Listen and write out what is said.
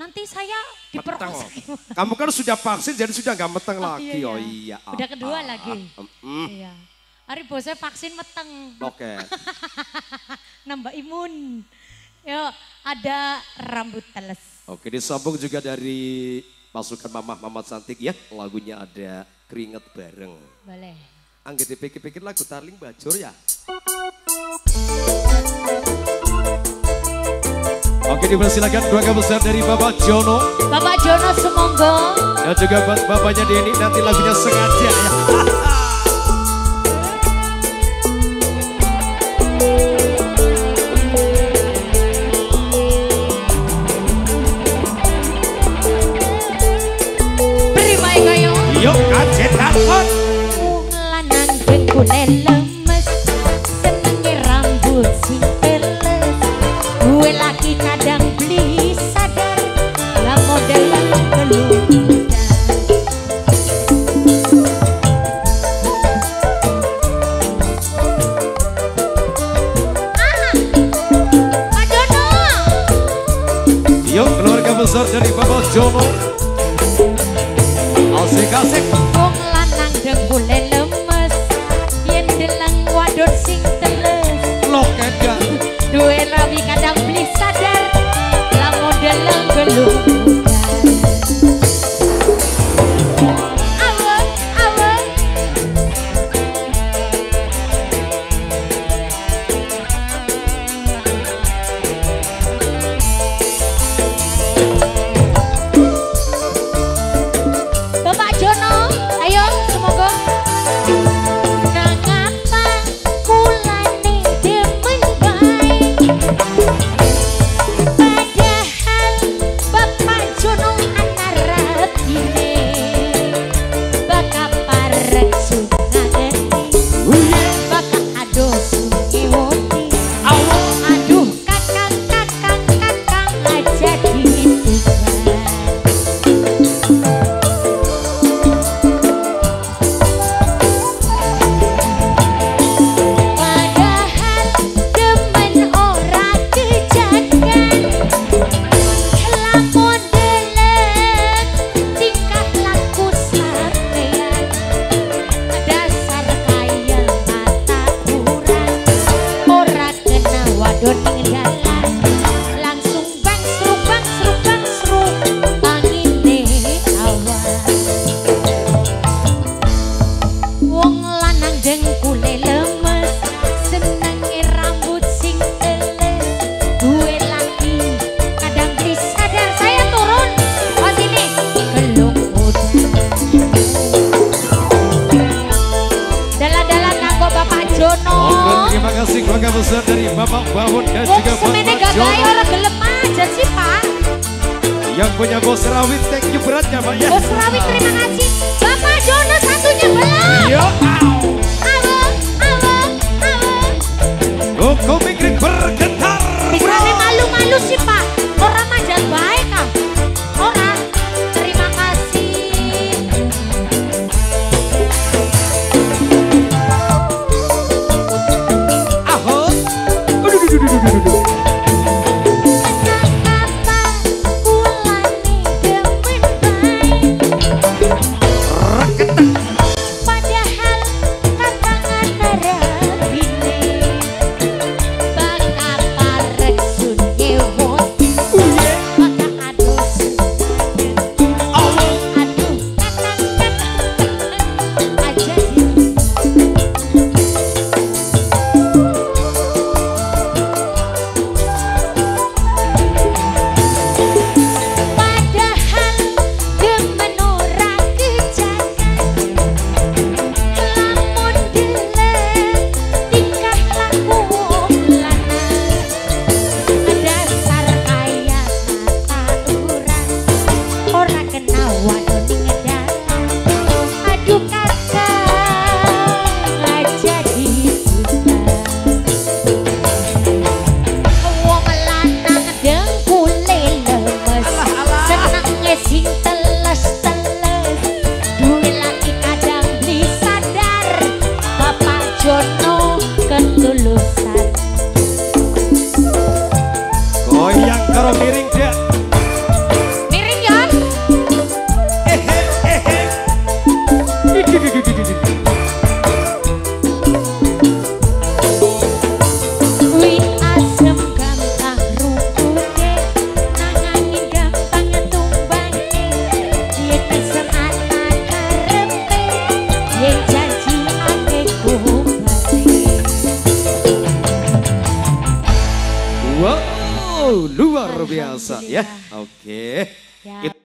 nanti saya diperkosa. Kamu kan sudah vaksin jadi sudah nggak meteng Oh, lagi. iya, Oh iya. iya. Udah Ah, kedua ah, lagi. ah, mm, Iya. Hari bosnya vaksin meteng, Oke. nambah imun. Yuk, ada rambut teles. Oke, disambung juga dari pasukan Mamah Mamat Santik ya. Lagunya ada keringet bareng. Boleh. Angget dipikir-pikir lagu Tarling Bajur ya. Oke, dipersilakan keluarga besar dari Bapak Jono Bapak Jono Semonggo. dan juga buat bapaknya Denny nanti lagunya sengaja ya. Yuk, kajet takut. Wong lanang dengkule keluarga besar dari besar dari Bapak Bawon dan Wong juga Bapak Jono. orang gelem aja sih Pak Yang punya bos rawit, thank you beratnya Pak ya. Bos Rawit terima kasih Bapak Jono satunya belum Yo, Awet, awet, awet Koko mikrik bergetar. Luar biasa ya. Oke. Ya. Kita